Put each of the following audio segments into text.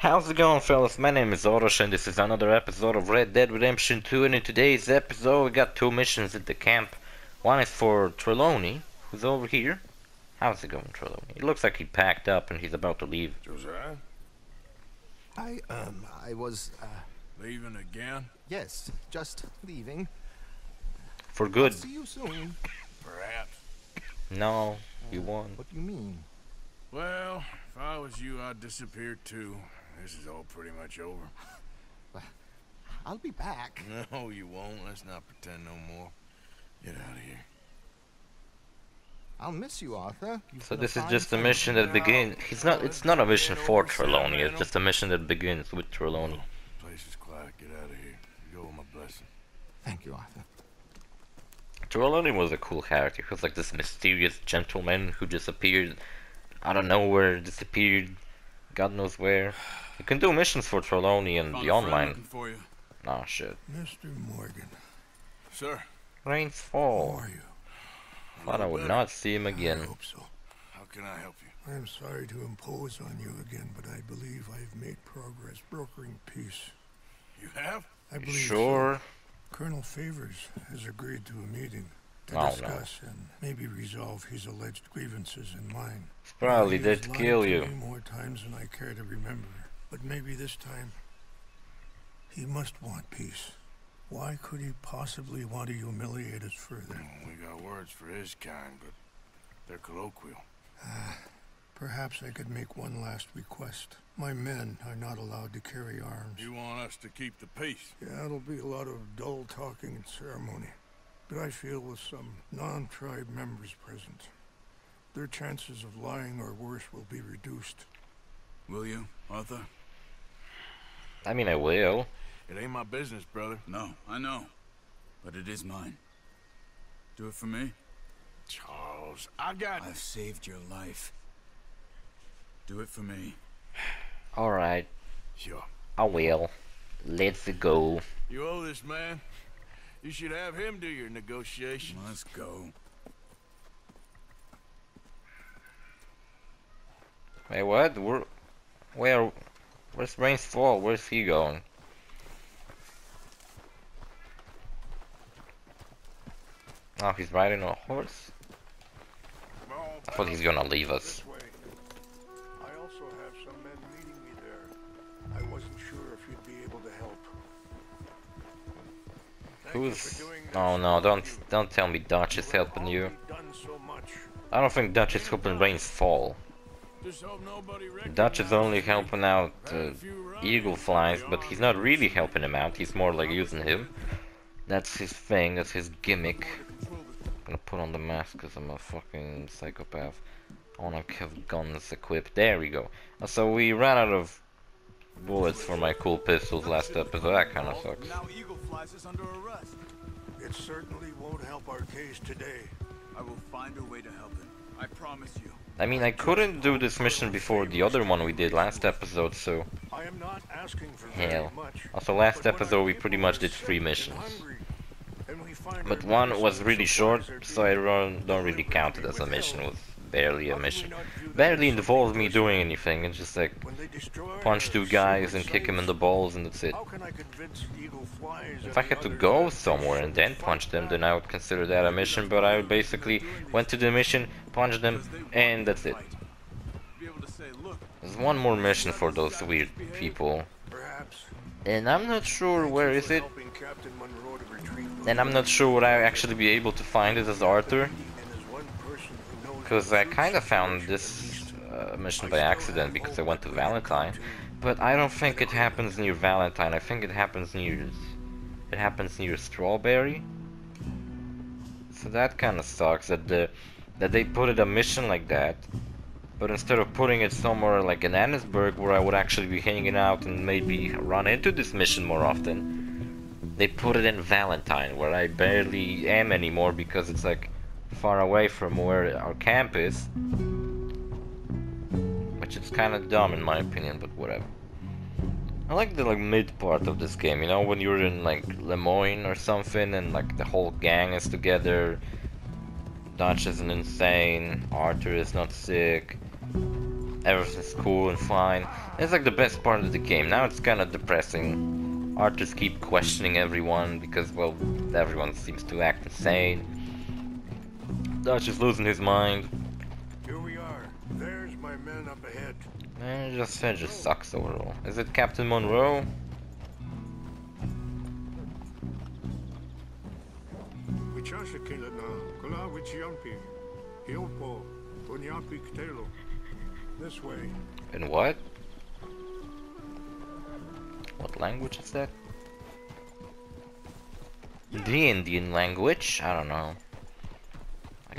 How's it going, fellas? My name is OrosZ, and this is another episode of Red Dead Redemption 2. And in today's episode, we got two missions at the camp. One is for Trelawney, who's over here. How's it going, Trelawney? It looks like he packed up and he's about to leave. Josiah? I, um, I was, uh, Leaving again? yes, just leaving. For good. See you soon. Perhaps. No, you won't. What do you mean? Well, if I was you, I'd disappear too. This is all pretty much over. I'll be back. No, you won't. Let's not pretend no more. Get out of here. I'll miss you, Arthur. You've So this is just a mission that begins. He's not. It's not a mission for Trelawney. It's just a mission that begins with Trelawney. Place is quiet. Get out of here. You go with my blessing. Thank you, Arthur. Trelawney was a cool character. He was like this mysterious gentleman who just appeared out of nowhere, disappeared, God knows where. You can do missions for Trelawney and Found the online. looking for you. Oh shit. Mr. Morgan, Sir, Rains how fall. are you? Thought I would not see him again. I again. hope so. how can I help you? I am sorry to impose on you again, but I believe I've made progress brokering peace. You have? I believe Sure. so. Colonel Favors has agreed to a meeting to Oh, no. discuss and maybe resolve his alleged grievances and mine. Probably He dead has to lied kill you. me more times than I care to remember, but maybe this time he must want peace. Why could he possibly want to humiliate us further? We got words for his kind, but they're colloquial. Ah, perhaps I could make one last request. My men are not allowed to carry arms. You want us to keep the peace? Yeah, it'll be a lot of dull talking and ceremony. But I feel with some non-tribe members present, their chances of lying or worse will be reduced. Will you, Arthur? I mean, I will. It ain't my business, brother. No, I know. But it is mine. Do it for me? Charles, I got... I've saved your life. Do it for me. Alright, Sure. I will. Let's go. You owe this man. You should have him do your negotiations. Let's go. Wait, what? Where? Where? Where's Rains Fall? Where's he going? Oh, he's riding a horse? I thought he's gonna leave us. Who's... Oh no, don't don't tell me Dutch is helping you. Done so much. I don't think Dutch is helping Rains Fall. Just hope nobody Dutch is only helping out uh, a few run-ins Eagle Flies, but he's not really helping him out. He's more like using him. That's his thing. That's his gimmick. I'm gonna put on the mask because I'm a fucking psychopath. I wanna have guns equipped. There we go. So we ran out of bullets for my cool pistols last episode. That kind of sucks. Now Eagle Flies is under arrest. It certainly won't help our case today. I will find a way to help him. I promise you. I mean, I couldn't do this mission before the other one we did last episode, so... I am not asking for Hell. very much. Also, last episode we pretty much did three missions. hungry, and we find But one was really short, so I don't, don't really count it as a mission. It was barely a mission. Barely involved me doing anything. It's just like punch two guys and kick him in the balls and that's it. If I had to go somewhere and then punch them, then? I would consider that a mission, but I basically went to the mission, punched them, and that's it. There's one more mission for those weird people, and I'm not sure where is it, and I'm not sure would I actually be able to find it as Arthur, and as one person who knows because I kind of found this uh, mission by accident because I went to Valentine, but I don't think it happens near Valentine. I think it happens near it happens near Strawberry. So that kind of sucks that the that they put it a mission like that, but instead of putting it somewhere like in Annesburg where I would actually be hanging out and maybe run into this mission more often, they put it in Valentine where I barely am anymore because it's like far away from where our camp is. Which is kind of dumb in my opinion, but whatever. I like the like mid part of this game, you know, when you're in like Lemoyne or something and like the whole gang is together. Dutch isn't insane, Arthur is not sick. everything's cool and fine. It's like the best part of the game. Now it's kind of depressing. Archers keep questioning everyone because, well, everyone seems to act insane. Dutch is losing his mind. Here we are. There's my men up ahead. It just, it just sucks overall. Is it Captain Monroe? Wichashakila na kula wichiampi. Hiopo. Punyapi ktelo. This way. In what? What language is that? The Indian language? I don't know.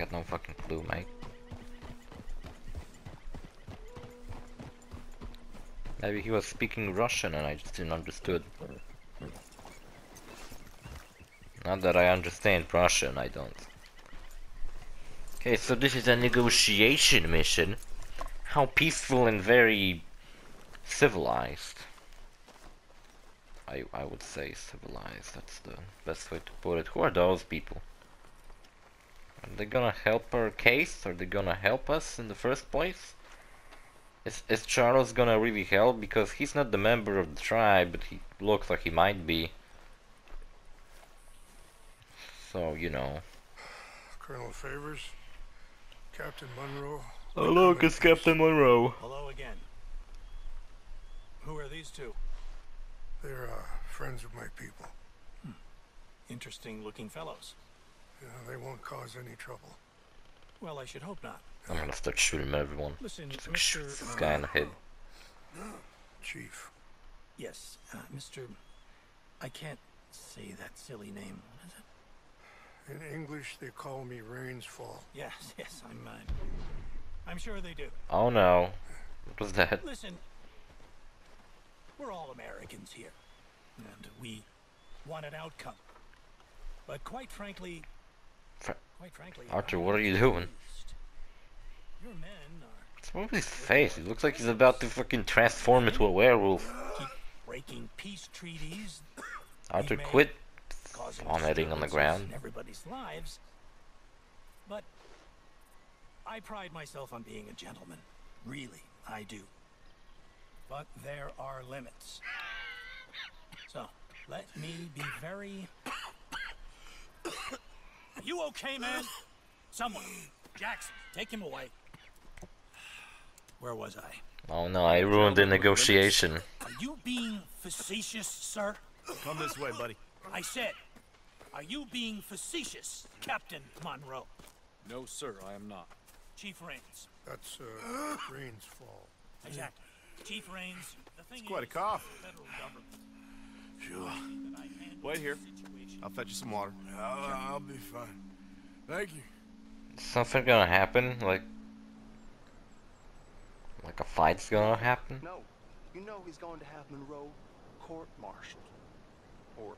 I got no fucking clue, mate. Maybe he was speaking Russian and I just didn't understood. Not that I understand Russian, I don't. Okay, so this is a negotiation mission. How peaceful and very civilized. I I would say civilized. That's the best way to put it. Who are those people? Are they gonna help our case? Are they gonna help us in the first place? Is is Charles gonna really help? Because he's not the member of the tribe, but he looks like he might be. So you know. Colonel Favors. Captain Monroe. Oh look, it's Captain Monroe. Hello again. Who are these two? They're uh, friends of my people. Interesting looking fellows. Yeah, they won't cause any trouble. Well, I should hope not. I'm gonna start shooting everyone. Listen, Just like shoot this guy in the head. Chief. Yes, uh, Mr. I can't say that silly name. What is it? In English, they call me Rains Fall. Yes, yes, I'm. Uh, I'm sure they do. Oh no. What was that? Listen, we're all Americans here, and we want an outcome. But quite frankly, Fra- quite frankly, Arthur, what are you doing? confused. Your men are What's with his face? He looks like he's about to fucking transform into a werewolf. keep breaking peace treaties, Arthur, may- quit vomiting on the ground. everybody's lives. But I pride myself on being a gentleman. Really, I do. But there are limits. So, let me be very. Are you okay, man? Someone. Jackson, take him away. Where was I? Oh no, I ruined the negotiation. Are you being facetious, sir? Come this way, buddy. I said, are you being facetious, Captain Monroe? No, sir, I am not. Chief Rains. That's uh, Rains Fall. Exactly. Chief Rains. The thing It's quite a is, cough. federal government Sure. That I handle Wait here. I'll fetch you some water. I'll, I'll be fine. Thank you. Something gonna happen? Like, like a fight's gonna happen? No. You know he's going to have Monroe court-martialed. Or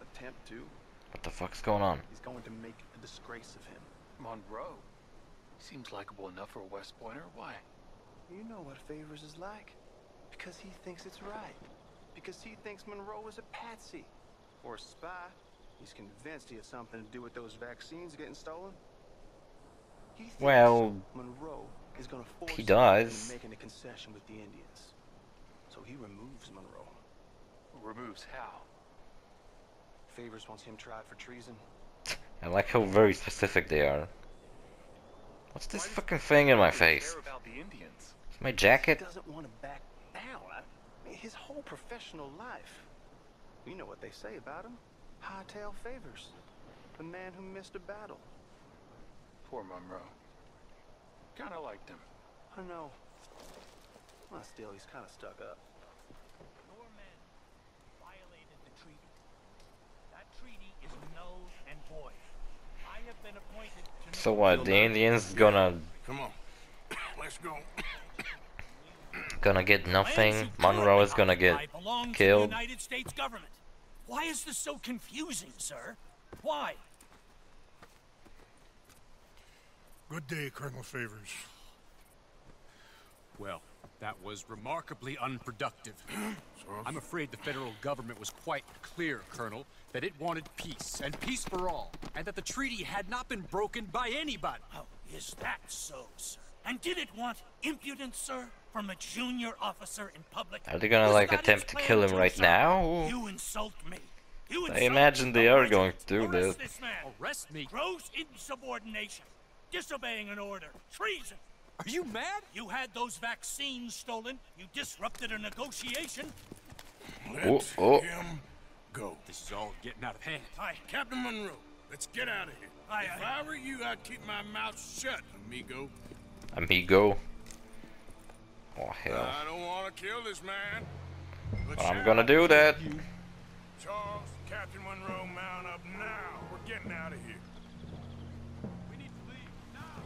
attempt to. What the fuck's going on? He's going to make a disgrace of him. Monroe. Seems likable enough for a West Pointer. Why? You know what Favors is like. Because he thinks it's right. Because he thinks Monroe is a patsy. Or a spy. He's convinced he has something to do with those vaccines getting stolen. He Well, Monroe is going to force he him does. into making a concession with the Indians. So he removes Monroe. Removes how? Favors wants him tried for treason. I like how very specific they are. What's this fucking thing in my face? Care about the Indians. It's my jacket? He doesn't want to back down. I mean, his whole professional life. You know what they say about him. Hightail favors. The man who missed a battle. Poor Monroe. Kinda liked him. I know. Well, still, he's kind of stuck up. Your men violated the treaty. That treaty is null and void. I have been appointed to So what, the Indians gonna Come on. Let's go. Gonna get nothing? Monroe is gonna get killed. To the United States government. Why is this so confusing, sir? Why? Good day, Colonel Favors. Well, that was remarkably unproductive. I'm afraid the federal government was quite clear, Colonel, that it wanted peace, and peace for all, and that the treaty had not been broken by anybody. Oh, is that so, sir? And did it want impudence, sir, from a junior officer in public? Are they gonna Was like attempt to kill him too, right sir? now? You insult me. You I insult imagine they are going to do this. this man. Arrest me? Gross insubordination. Disobeying an order. Treason. Are you mad? You had those vaccines stolen. You disrupted a negotiation. Let oh. him oh. go. This is all getting out of hand. Hi, Captain Monroe, let's get out of here. I, if I, I were you, I'd keep my mouth shut, amigo. Amigo. Oh hell. I don't want to kill this man. But I'm gonna do that. Charles, Captain Monroe, mount up now. We're getting out of here.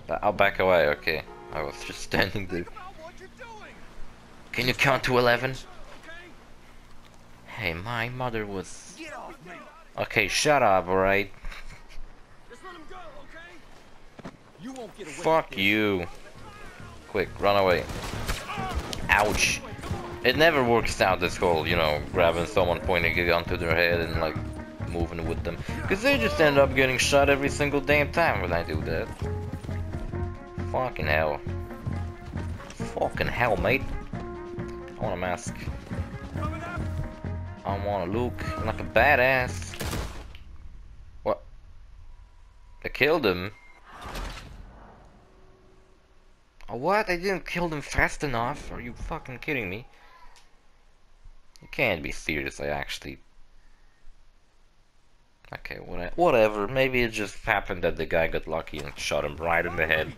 Ba- I'll back away, okay. I was just standing there. Can you count to 11? Hey, my mother was... Okay, shut up, alright? You won't get away Fuck you. Quick, run away. Ouch. It never works out this whole, you know, grabbing someone, pointing gun to their head and like moving with them. Cause they just end up getting shot every single damn time when I do that. Fucking hell. Fucking hell, mate. I want a mask. I want to look like a badass. What? I killed him. Oh, what? I didn't kill them fast enough? Are you fucking kidding me? You can't be serious, I actually... Okay, what whatever. Maybe it just happened that the guy got lucky and shot him right in the head.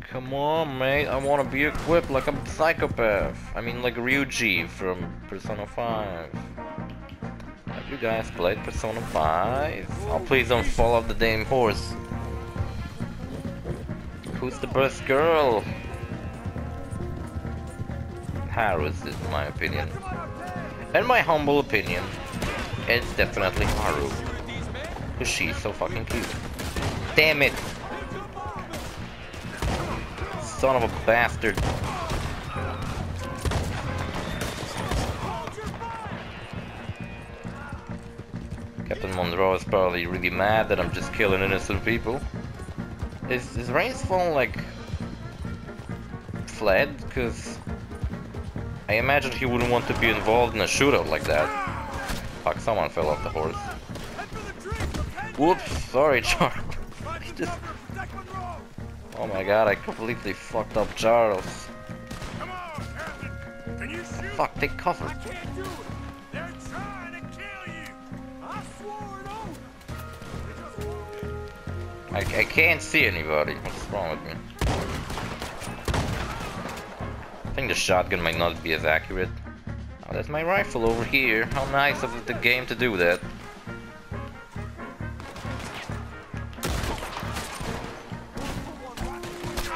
Come on, mate. I want to be equipped like a psychopath. I mean, like Ryuji from Persona 5. Have you guys played Persona 5? Oh, please don't fall off the damn horse. Who's the best girl? Haru is in my opinion. In my humble opinion, it's definitely Haru. Cause she's so fucking cute. Damn it! Son of a bastard. Captain Monroe is probably really mad that I'm just killing innocent people. Is, is Rainsfall like fled? Because I imagine he wouldn't want to be involved in a shootout like that. Fuck, someone fell off the horse. Whoops, sorry, Charles. Just... Oh my god, I completely fucked up Charles. Come on, Captain. Can you shoot? Fuck, take cover. I, I can't see anybody. What's wrong with me? I think the shotgun might not be as accurate. Oh, there's my rifle over here. How nice of the game to do that.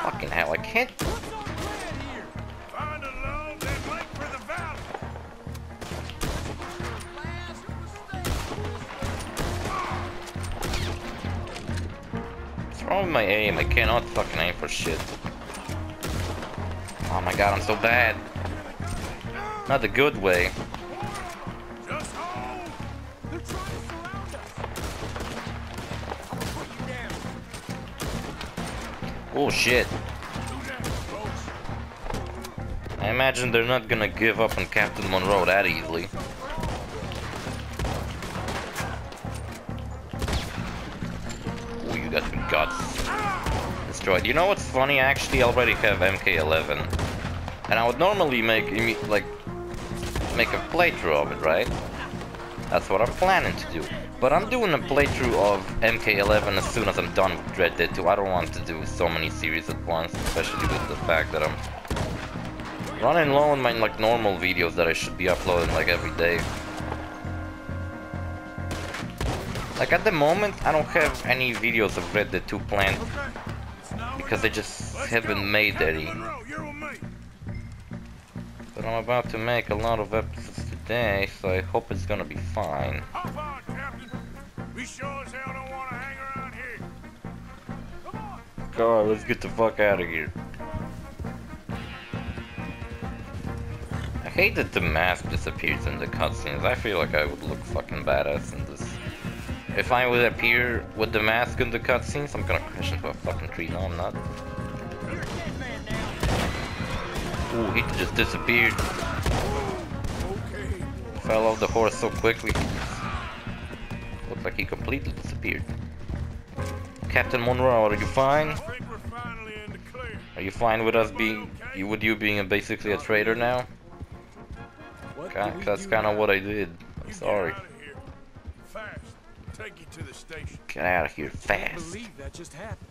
Fucking hell, I can't... aim? I cannot fucking aim for shit. Oh my god, I'm so bad. Not the good way. Oh shit. I imagine they're not gonna give up on Captain Monroe that easily. Oh, you got some guts. Destroyed. You know what's funny? I actually already have MK11. And I would normally make, like, make a playthrough of it, right? That's what I'm planning to do. But I'm doing a playthrough of MK11 as soon as I'm done with Red Dead 2. I don't want to do so many series at once, especially with the fact that I'm running low on my like normal videos that I should be uploading like every day. Like at the moment, I don't have any videos of Red Dead 2 planned because they just haven't made any. Monroe, you're with me. But I'm about to make a lot of episodes today, so I hope it's gonna be fine. On, sure as hell don't want to hang around here. Come on. God, let's get the fuck out of here. I hate that the mask disappears in the cutscenes. I feel like I would look fucking badass in. If I would appear with the mask in the cutscenes, I'm gonna crash into a fucking tree. No, I'm not. Ooh, he just disappeared. Okay. Fell off the horse so quickly. Looks like he completely disappeared. Captain Monroe, are you fine? I think we're finally in the clear. Are you fine with us being, you with you being a, basically a traitor now? What Ki- That's kind of what I did. I'm sorry. Take you to the station. Get out of here Can't fast. believe that just happened.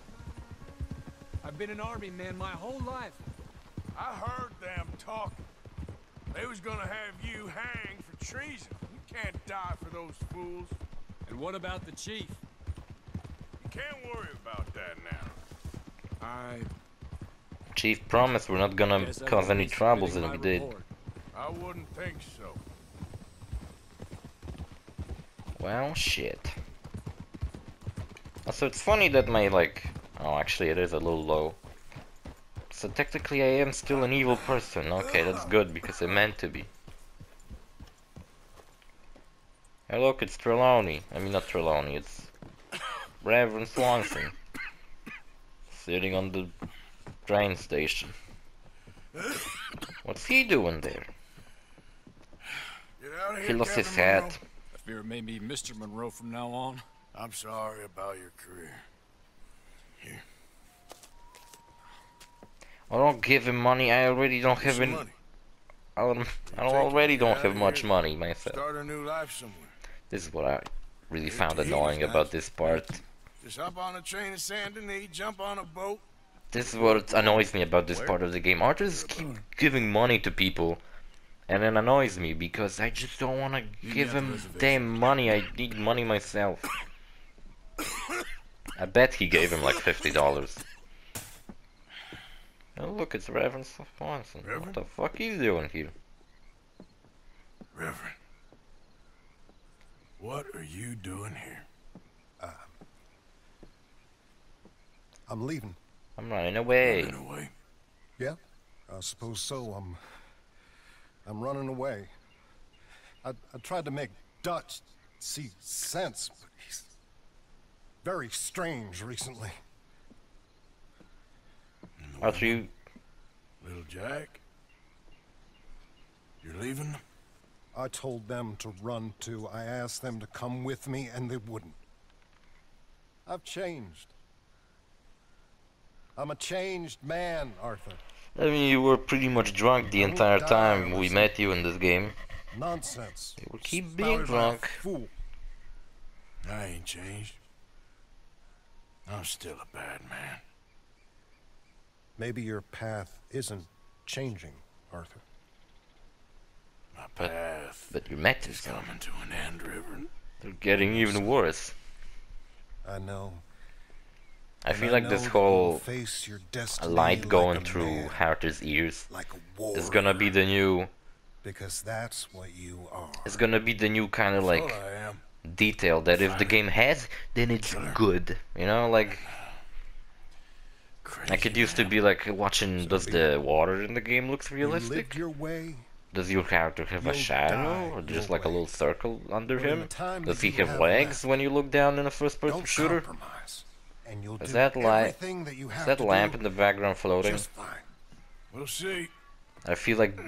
I've been an army man my whole life. I heard them talking. They was gonna have you hanged for treason. You can't die for those fools. And what about the chief? You can't worry about that now. I Chief promised we're not gonna guess cause any troubles, submitting and we did. I wouldn't think so. Well, shit. So it's funny that my, like... Oh, actually it is a little low. So technically I am still an evil person. Okay, that's good, because I meant to be. Hey look, it's Trelawney. I mean, not Trelawney, it's... Reverend Swanson. Sitting on the train station. What's he doing there? Get out of here, He lost his Captain hat. Monroe. I fear it may be Mr. Monroe from now on. I'm sorry about your career. Here. I don't give him money. I already don't have any. money. I don't, I don't already don't have much money myself. Start a new life somewhere. This is what I really found annoying about this part. Just hop on a train to Saint Denis, jump on a boat. This is what annoys me about this part of the game. Artists keep giving money to people, and it annoys me because I just don't want to give them the damn money. I need money myself. I bet he gave him like fifty dollars. Oh look, it's Reverend Swanson. What the fuck he's doing here? Reverend, what are you doing here? Uh, I'm leaving. I'm running away. Running away. Yeah, I suppose so. I'm. I'm running away. I, I tried to make Dutch see sense, but he's very strange recently. After you Little Jack? You're leaving? I told them to run too. I asked them to come with me, and they wouldn't. I've changed. I'm a changed man, Arthur. I mean, you were pretty much drunk the entire time we met you in this game. Nonsense. You keep being Spouted by a drunk. Fool. I ain't changed. I'm still a bad man. Maybe your path isn't changing, Arthur. My path But your met is is coming. coming to an end, Reverend. They're getting even worse. I know. I and feel like know this whole face your a destiny light like going a through man, Arthur's ears like a is gonna be the new. because that's what you are. It's gonna be the new kind of like I am. Detail that if the game has, then it's good. You know, like Crazy like it used to be like watching. Does the water in the game looks realistic? your way. Does your character have a shadow, or just like a little circle under him? Does he have have legs when you look down in a first-person shooter? and you'll Is do that li- everything that you Is have that lamp do in the background floating? just fine. We'll see. I feel like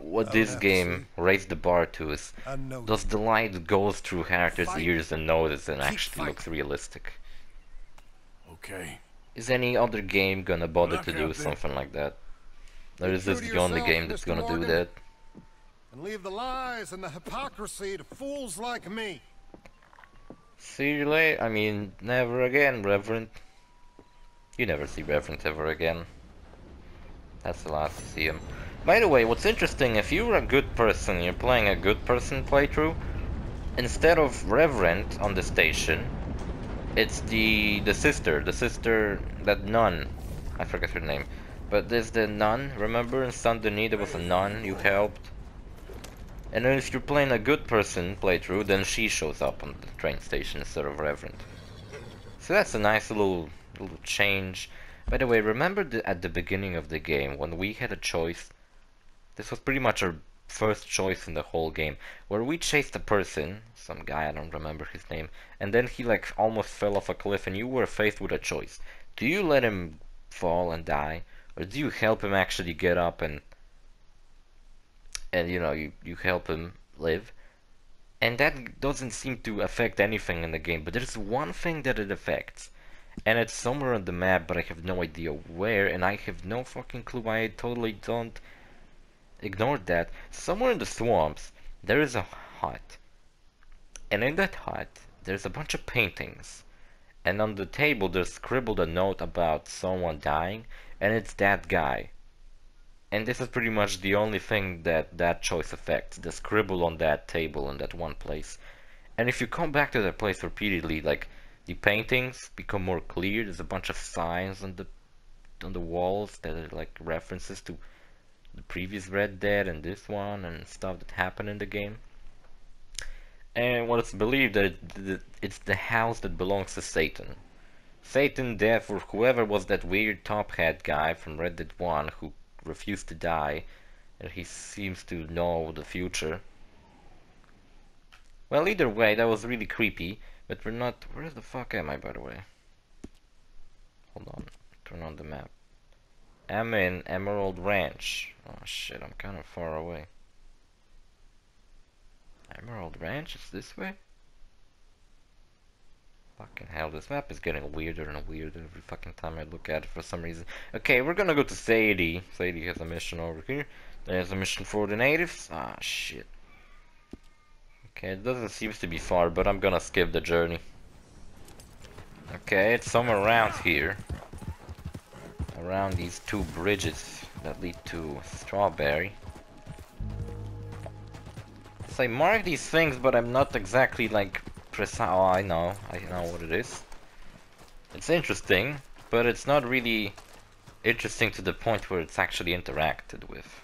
what this game raised the bar to is does the light goes through characters' Fight. ears and notice and Keep actually fighting. looks realistic? Okay. Is any other game gonna bother to do there. something like that? Or is this the only game that's Mr. gonna do that? and leave the lies and the hypocrisy to fools like me. See you later. I mean, never again, Reverend. You never see Reverend ever again. That's the last to see him. By the way, what's interesting, if you're a good person, you're playing a good person playthrough, instead of Reverend on the station, it's the the sister, the sister, that nun. I forget her name. But there's the nun, remember in Saint Denis there was a nun you helped? And then if you're playing a good person playthrough, then she shows up on the train station instead of Reverend. So that's a nice little little change. By the way, remember the, at the beginning of the game when we had a choice? This was pretty much our first choice in the whole game, where we chased a person, some guy I don't remember his name, and then he like almost fell off a cliff, and you were faced with a choice: do you let him fall and die, or do you help him actually get up and and you know you you help him live, and that doesn't seem to affect anything in the game. But there's one thing that it affects, and it's somewhere on the map, but I have no idea where, and I have no fucking clue. I totally don't ignore that. Somewhere in the swamps, there is a hut, and in that hut, there's a bunch of paintings, and on the table there's scribbled a note about someone dying, and it's that guy. And this is pretty much the only thing that that choice affects, the scribble on that table in that one place. And if you come back to that place repeatedly, like the paintings become more clear, there's a bunch of signs on the on the walls that are like references to the previous Red Dead and this one and stuff that happened in the game. And what it's believed that it's the house that belongs to Satan. Satan, therefore, whoever was that weird top hat guy from Red Dead 1 who refused to die, and he seems to know the future. Well, either way, that was really creepy, but we're not... Where the fuck am I, by the way? Hold on, turn on the map. I'm in Emerald Ranch. Oh shit, I'm kind of far away. Emerald Ranch is this way? Fucking hell, this map is getting weirder and weirder every fucking time I look at it for some reason. Okay, we're gonna go to Sadie. Sadie has a mission over here. There's a mission for the natives. Ah, shit. Okay, it doesn't seem to be far, but I'm gonna skip the journey. Okay, it's somewhere around here. Around these two bridges that lead to Strawberry. So I mark these things, but I'm not exactly like precise. Oh, I know. I know what it is. It's interesting, but it's not really interesting to the point where it's actually interacted with.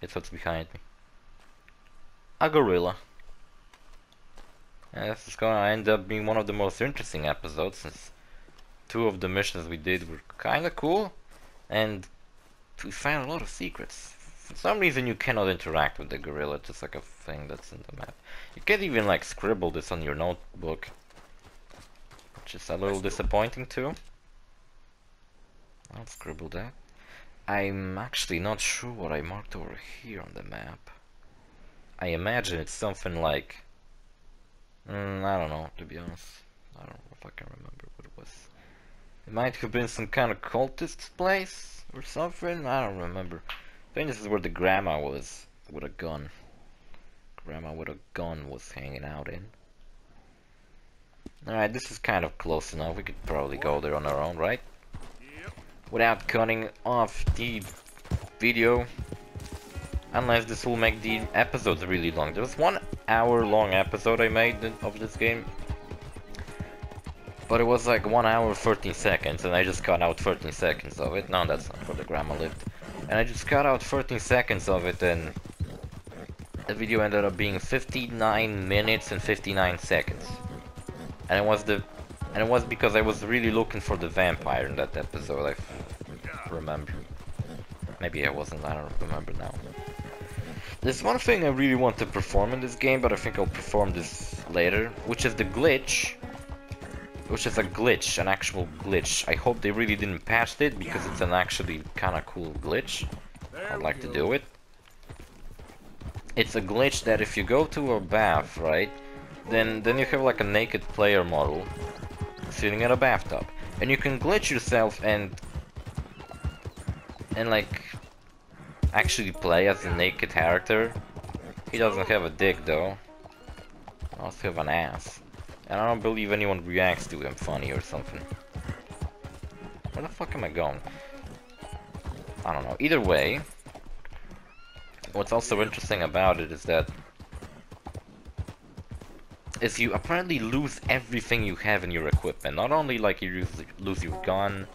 It's what's behind me. A gorilla. And this is gonna end up being one of the most interesting episodes since two of the missions we did were kinda cool and we found a lot of secrets. For some reason you cannot interact with the gorilla, it's just like a thing that's in the map. You can't even like scribble this on your notebook. Which is a little disappointing too. I'll scribble that. I'm actually not sure what I marked over here on the map. I imagine it's something like... Mm, I don't know, to be honest. I don't know if I can remember what it was. It might have been some kind of cultist place or something, I don't remember. I think this is where the grandma was with a gun. Grandma with a gun was hanging out in. Alright, this is kind of close enough. We could probably go there on our own, right? Without cutting off the video. Unless this will make the episodes really long. There was one hour long episode I made of this game. But it was like 1 hour 13 seconds and I just cut out 13 seconds of it. No, that's not where the grandma lived. And I just cut out 13 seconds of it and the video ended up being 59 minutes and 59 seconds. And it was the and it was because I was really looking for the vampire in that episode, I remember. Maybe I wasn't, I don't remember now. There's one thing I really want to perform in this game, but I think I'll perform this later, which is the glitch. Which is a glitch, an actual glitch. I hope they really didn't patch it, because it's an actually kinda cool glitch. I'd like to do it. It's a glitch that if you go to a bath, right, then then you have like a naked player model sitting in a bathtub, and you can glitch yourself and and like actually play as a naked character. He doesn't have a dick though. He also have an ass. And I don't believe anyone reacts to him funny or something. Where the fuck am I going? I don't know. Either way, what's also interesting about it is that is you apparently lose everything you have in your equipment. Not only like you lose, lose your gun,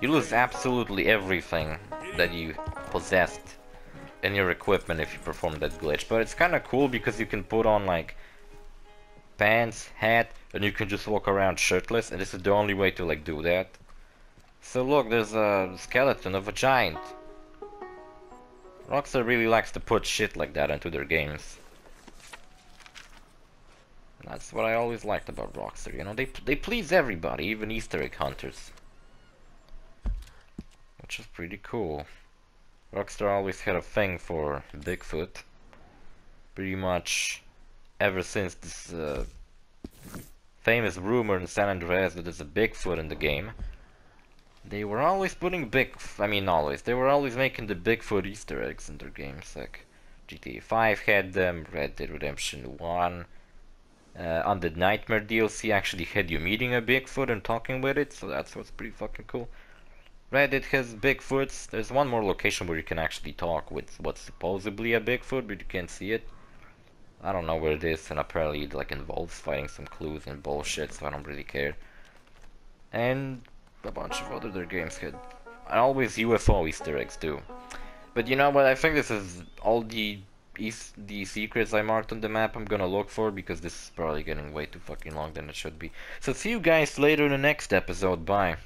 you lose absolutely everything that you possessed in your equipment if you perform that glitch. But it's kind of cool because you can put on like pants, hat, and you can just walk around shirtless, and this is the only way to like do that. So look, there's a skeleton of a giant. Rockstar really likes to put shit like that into their games. That's what I always liked about Rockstar, you know, they, they please everybody, even Easter egg hunters. Which is pretty cool. Rockstar always had a thing for Bigfoot. Pretty much ever since this uh, famous rumor in San Andreas that there's a Bigfoot in the game. They were always putting big, I mean always, they were always making the Bigfoot easter eggs in their games, like GTA 5 had them, Red Dead Redemption 1, uh, on the Nightmare DLC actually had you meeting a Bigfoot and talking with it, so that's what's pretty fucking cool. Red Dead has Bigfoots. There's one more location where you can actually talk with what's supposedly a Bigfoot, but you can't see it. I don't know where it is, and apparently it like involves finding some clues and bullshit, so I don't really care. And a bunch of other games had always UFO Easter eggs too. But you know what? I think this is all the east, the secrets I marked on the map I'm gonna look for because this is probably getting way too fucking long than it should be. So see you guys later in the next episode. Bye.